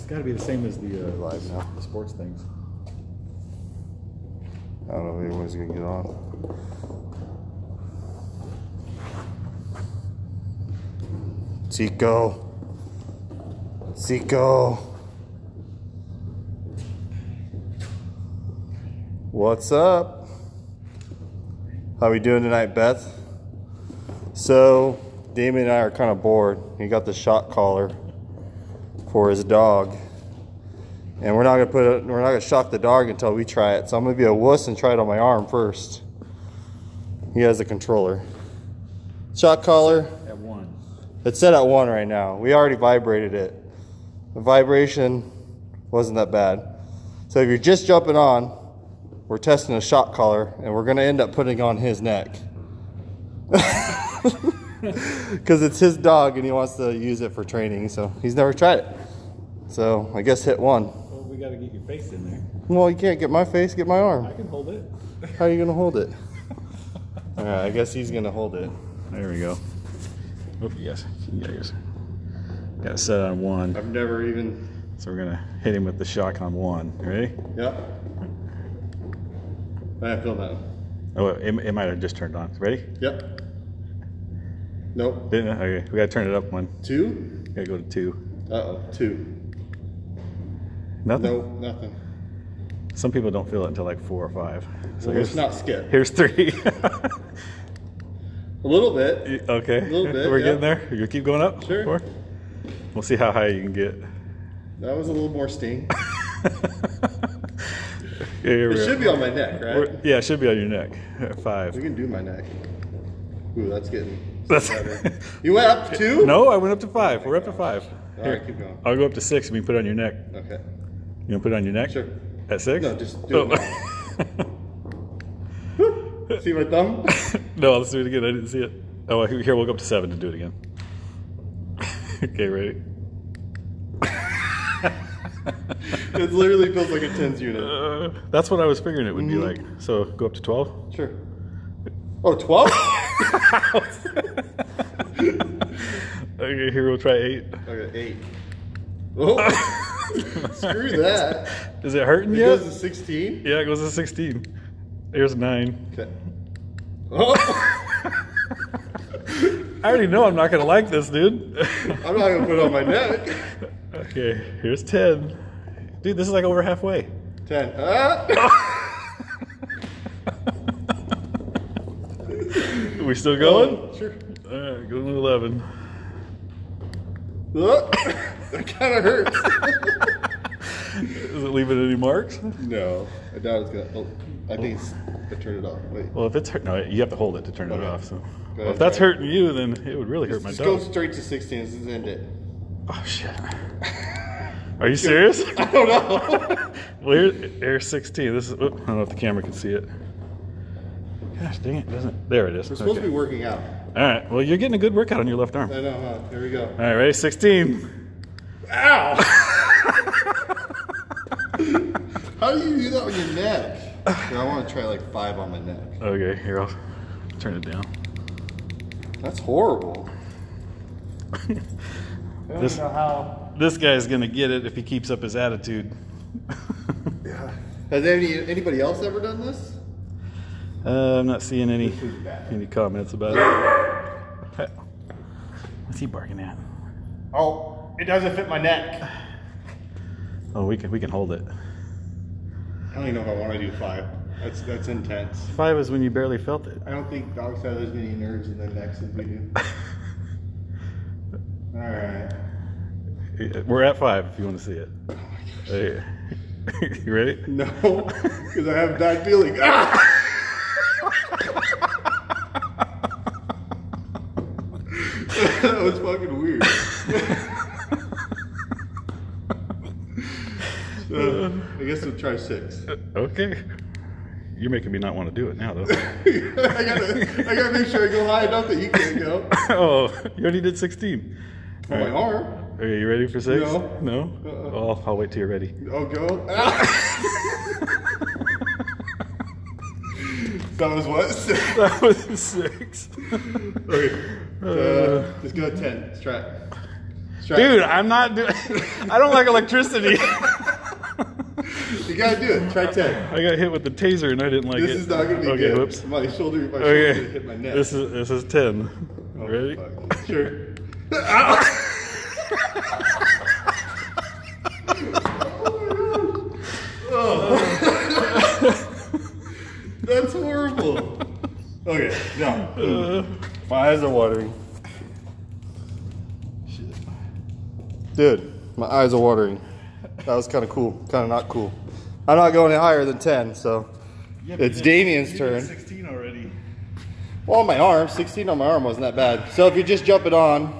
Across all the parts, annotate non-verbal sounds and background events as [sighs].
It's got to be the same as the uh, Live now. the sports things. I don't know if anyone's gonna get on. Zico. Zico. What's up? How are we doing tonight, Beth? So, Damon and I are kind of bored. He got the shock collar for his dog. And we're not gonna put it, we're not gonna shock the dog until we try it. So I'm gonna be a wuss and try it on my arm first. He has a controller. Shock collar. At one. It's set at one right now. We already vibrated it. The vibration wasn't that bad. So if you're just jumping on, we're testing a shock collar and we're gonna end up putting on his neck. [laughs] Because it's his dog and he wants to use it for training, so he's never tried it. So I guess hit one. Well, we got to get your face in there. Well, you can't get my face, get my arm. I can hold it. How are you gonna hold it? [laughs] All right, I guess he's gonna hold it. There we go. Oop, yes. Yeah, yes. Got it set on one. I've never even. So we're gonna hit him with the shock on one. Ready? Yep. I feel that. Oh, it, it might have just turned on. Ready? Yep. Nope. Didn't it? Okay, we gotta turn it up one. Two. Gotta go to two. Uh oh. Two. Nothing. Nope. Nothing. Some people don't feel it until like four or five. So Well, here's let's not skip. here's three. [laughs] A little bit. okay. A little bit, [laughs] We're yeah. getting there. You keep going up. Sure. Four? We'll see how high you can get. That was a little more sting. [laughs] Here It should be on my neck, right? We're- yeah, it should be on your neck. Five. We can do my neck. Ooh, that's getting That's better. You went up to two? no, I went up to five. We're up to oh five. All Here, right, keep going. I'll go up to six and we can put it on your neck. Okay. You want to put it on your neck? Sure. At six? No, just do it. [laughs] See my thumb? no, let's do it again. I didn't see it. Oh, here, we'll go up to seven to do it again. [laughs] okay, ready? [laughs] it literally feels like a TENS unit. Uh, that's what I was figuring it would be like. So go up to 12? Sure. Oh, 12? Okay, here we'll try eight. okay, eight. Oh, [laughs] screw that. Is it hurting It yet? goes to 16? Yeah, it goes to 16. Here's nine. Okay. Oh, [laughs] I already know I'm not going to like this, dude. I'm not gonna put it on my neck. okay, here's 10. Dude, this is like over halfway. 10. Ah! [laughs] we still going? Oh, sure. All right, going to 11. Oh, that kind of hurts. [laughs] Is it leaving any marks? no, I doubt it's gonna. Oh, I think it's. I turned it off. Wait. Well, if it's hurt, no, you have to hold it to turn it Okay. off. So, Go well, ahead, if that's try it. hurting you, then it would really hurt my dog. Just go dog. straight to 16. This is end it. Oh shit! [laughs] Are you serious? [laughs] I don't know. well, here, here's 16. This is. oop, I don't know if the camera can see it. Gosh dang it! Doesn't. There it is. We're supposed to be working out. All right. Well, you're getting a good workout on your left arm. I know, huh? Here we go. All right, ready? 16. Ow! [laughs] How do you do that on your neck? Here, I want to try like five on my neck. Okay, here I'll turn it down. That's horrible. [laughs] This, how... this guy's gonna get it if he keeps up his attitude. Yeah. [laughs] Has any anybody else ever done this? Uh, I'm not seeing any This is bad. any comments about it. What's he barking at? Oh, it doesn't fit my neck. [sighs] Oh, we can we can hold it. I don't even know if I want to do five. That's that's intense. Five is when you barely felt it. I don't think dogs have as many nerves in their necks as we do. [laughs] All right. We're at five if you want to see it. Hey. [laughs] you ready? No, because I have bad feeling. Ah! [laughs] that was fucking weird. so, I guess we'll try six. Okay. You're making me not want to do it now, though. [laughs] I gotta, I gotta make sure I go high enough that you can't go. [laughs] oh, you already did 16. On my arm. Okay, you ready for six? No. No? Uh-uh. Oh, I'll wait till you're ready. Oh, go. Ah! [laughs] that was what? Six. That was six. Okay. Uh, let's go at ten. Let's try it. Let's Dude, I'm not doing. I don't like electricity. You gotta do it. Try 10. I got hit with the taser and I didn't like it. This is not gonna be okay, good. whoops. My shoulder, my shoulder Okay, hit my neck. this is this is ten. Oh, Ready? Fuck. [laughs] Sure. [laughs] Oh, [laughs] That's horrible. Okay, no. My eyes are watering. Dude, my eyes are watering. That was kind of cool. Kind of not cool. I'm not going any higher than 10, so. It's Damian's turn. Sixteen already. Well, on my arm, 16 on my arm wasn't that bad. So if you just jump it on,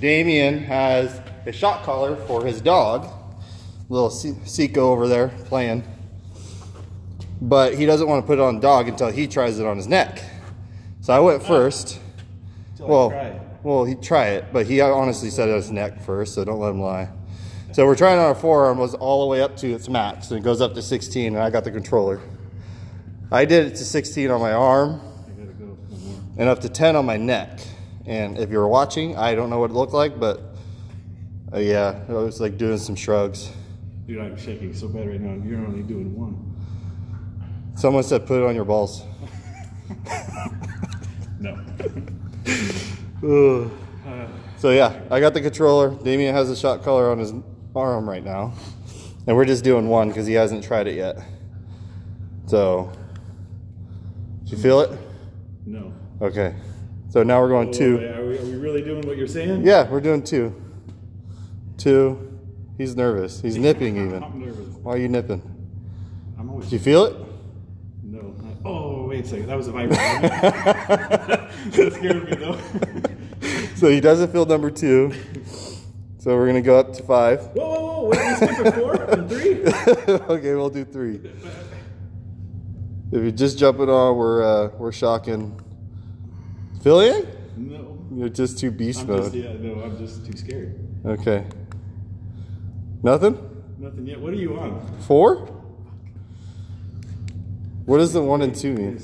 Damian has a shock collar for his dog. Little Se- Seiko over there playing. But he doesn't want to put it on dog until he tries it on his neck. So I went first. Well, well, he'd try it, but he honestly said it on his neck first, so don't let him lie. So we're trying on our forearm was all the way up to its max, and it goes up to 16, and I got the controller. I did it to 16 on my arm, and up to 10 on my neck. And if you're watching, I don't know what it looked like, but uh, yeah, I was like doing some shrugs. Dude, I'm shaking so bad right now. You're only doing one. Someone said put it on your balls. [laughs] No. [laughs] So yeah, I got the controller. Damian has a shock collar on his arm right now. And we're just doing one because he hasn't tried it yet. So, did you feel it? No. Okay. So now we're going Oh, two. Are we, are we really doing what you're saying? Yeah, we're doing two. Two. He's nervous. He's [laughs] nipping even. I'm nervous. Why are you nipping? I'm always. Do you feel it? No. Oh, wait a second. That was a vibration. [laughs] that scared me though. [laughs] So he doesn't feel number two. So we're gonna go up to five. Whoa, whoa, whoa! Wait, we skip at four [laughs] and three. [laughs] okay, we'll do three. If you just jump it on, we're uh, we're shocking. Feeling? No. You're just too beast I'm mode. just, yeah, no, I'm just too scared. Okay. Nothing? Nothing yet. What are you on? Four? What does the one and two mean?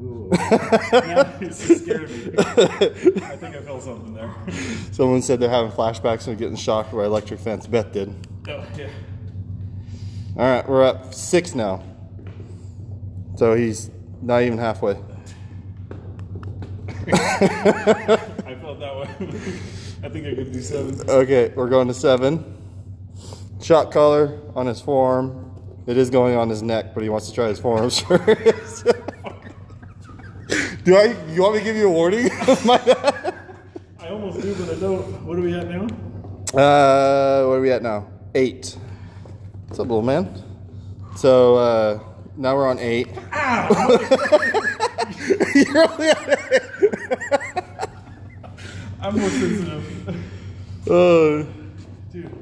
Second. I now it scared me. I think I felt something there. Someone said they're having flashbacks and getting shocked by electric fence. Beth did. Oh, yeah. All right, we're at six now. So he's not even halfway. I felt that one. I think I could do seven. Okay, we're going to seven. Shock collar on his forearm. It is going on his neck, but he wants to try his forearms [laughs] first. Do I? You want me to give you a warning? [laughs] Bad. I almost do, but I don't. What are we at now? Uh, where are we at now? Eight. What's up, little man? So uh, now we're on eight. [laughs] [laughs] You're only at eight. I'm more sensitive. Oh. Dude.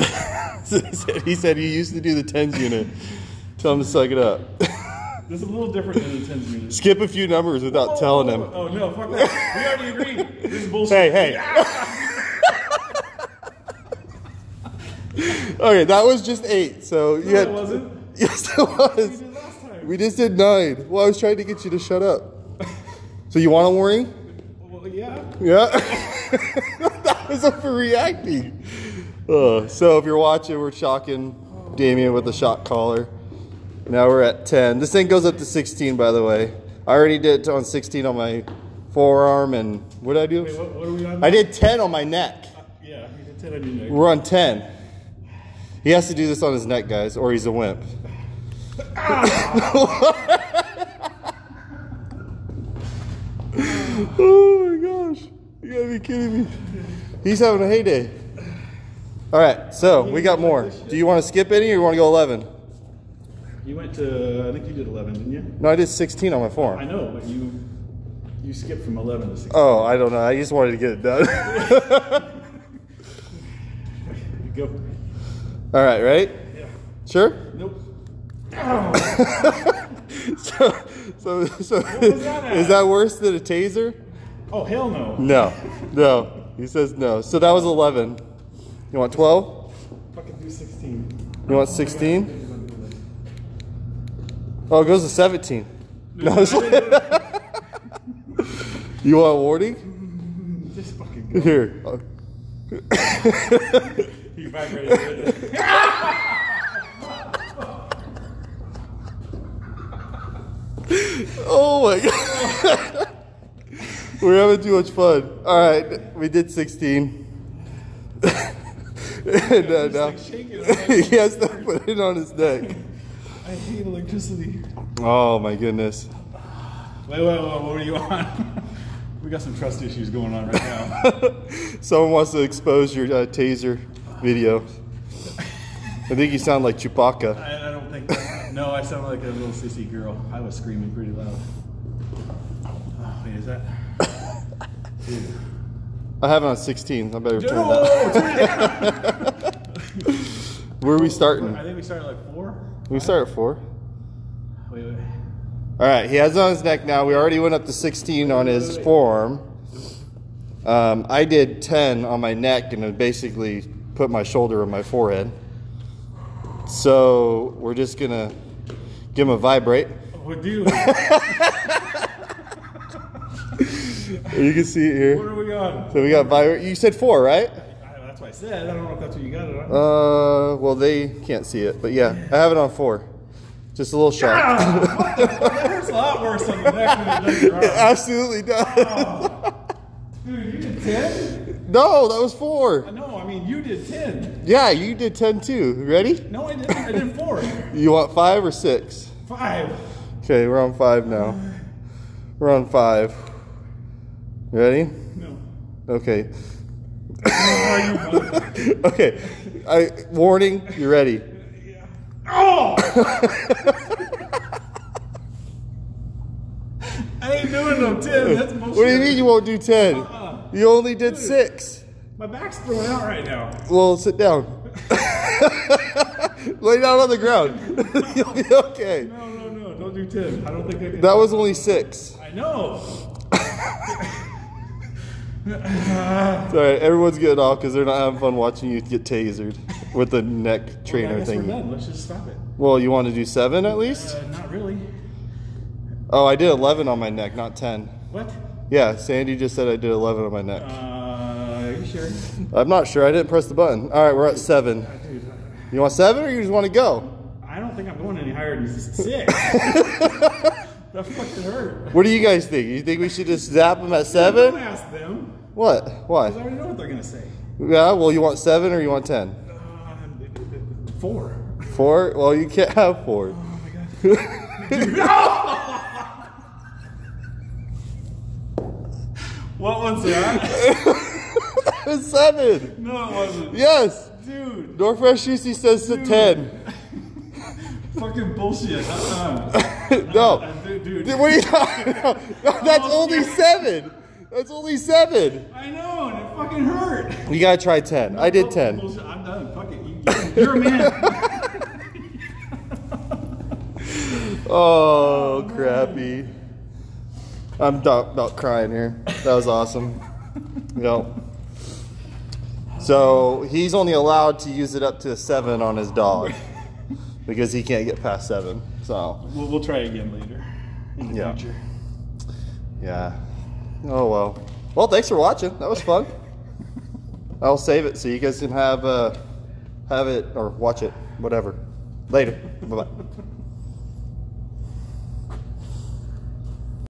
he, said, he said he used to do the TENS unit. Tell him to suck it up. This is a little different than the 10 minutes. Skip a few numbers without telling him. Oh, no, fuck that. We already agreed. This is bullshit. Hey, hey. [laughs] okay, that was just eight. So you No, had. wasn't. [laughs] Yes, it We was. did last time. We just did nine. Well, I was trying to get you to shut up. [laughs] So you want a warning? Well, yeah. Yeah. that was overreacting. Uh, so if you're watching, we're shocking Damian with a shock collar. Now we're at 10. This thing goes up to 16, by the way. I already did it on 16 on my forearm, and what did I do? Wait, what, what are we on? I did 10 on my neck. Uh, yeah, you did 10 on your neck. We're on 10. He has to do this on his neck, guys, or he's a wimp. Ah! [laughs] oh my gosh. You gotta be kidding me. He's having a heyday. All right, so we got more. Do you want to skip any or you want to go 11? You went to, I think you did 11, didn't you? No, I did 16 on my form. I know, but you you skipped from 11 to 16. Oh, I don't know. I just wanted to get it done. [laughs] Go. All right, right? Yeah. Sure? Nope. [laughs] So, so, so that at? is that worse than a taser? Oh, hell no. No, no. He says no. So that was 11. You want 12? Fucking do 16. You want 16? Oh, it goes to 17. [laughs] No, it's you want a warning? Just fucking go. Here. [laughs] he vibrated. [laughs] Oh my god. We're having too much fun. All right, we did 16. and uh, now he has to put it on his neck. I hate electricity. Oh my goodness. Wait, wait, wait, what are you on? [laughs] we got some trust issues going on right now. [laughs] Someone wants to expose your uh, taser video. I think you sound like Chewbacca. I, I don't think. That, no, I sound like a little sissy girl. I was screaming pretty loud. Oh, wait, is that? Dude. [laughs] I have it on 16. I better turn No, that. Where are we starting? I think we started like four. We start at 4. Wait, wait. All right, he has it on his neck now. We already went up to 16 on his forearm. Um, I did 10 on my neck and then basically put my shoulder on my forehead. So we're just gonna give him a vibrate. Oh, dude. [laughs] You can see it here. what are we on? So we got vibrate. You said four, right? I, that's what I said. I don't know if that's what you got it on. Uh, well they can't see it, but yeah, I have it on four. Just a little shot. Ah, what the fuck? That hurts a lot worse on the neck than it does your It absolutely does. Dude, you did 10? No, that was four. No, I mean, you did 10. Yeah, you did 10 too. Ready? No, I didn't. I did 4. You want five or six? 5. Okay, we're on five now. We're on five. Ready? No. Okay. How are you, bud? [laughs] Okay. I warning, you're ready? Oh! [laughs] I ain't doing no 10. That's bullshit. What do you mean you won't do 10? Uh-uh. You only did six. My back's throwing out right now. Well, sit down. [laughs] Lay down on the ground. You'll be okay. No, no, no. Don't do 10. I don't think I can. That was only six. I know. It's all right. Everyone's getting off because they're not having fun watching you get tasered with the neck trainer we're thing. Let's just stop it. Well, you want to do seven at least? Uh, not really. Oh, I did 11 on my neck, not 10. What? Yeah, Sandy just said I did 11 on my neck. Uh, are you sure? I'm not sure. I didn't press the button. All right, we're at seven. You want seven or you just want to go? I don't think I'm going any higher than six. [laughs] that fucking hurt. What do you guys think? You think we should just zap them at seven? What? 'cause I Why? already know what they're gonna say. Yeah, well, you want seven or you want 10? Uh, four. Four? Well, you can't have four. Oh my god. [laughs] [laughs] what was that? It's [laughs] seven. No, it wasn't. Yes. Dude, Northwest UC says to 10. fucking bullshit. Uh-uh. No. Uh, dude, dude. Dude, What are you talking about? That's only seven. That's only seven. I know, and it fucking hurt. You gotta try 10. I did 10. Bullshit. I'm done. Fuck it. You, you're a man. [laughs] Oh, crappy. I'm about, about crying here. That was awesome. Yep. So he's only allowed to use it up to a seven on his dog because he can't get past seven. So we'll, we'll try again later in the Yeah. future. yeah. Oh well. Well, thanks for watching. That was fun. [laughs] I'll save it so you guys can have uh, have it or watch it, whatever. Later. Bye bye.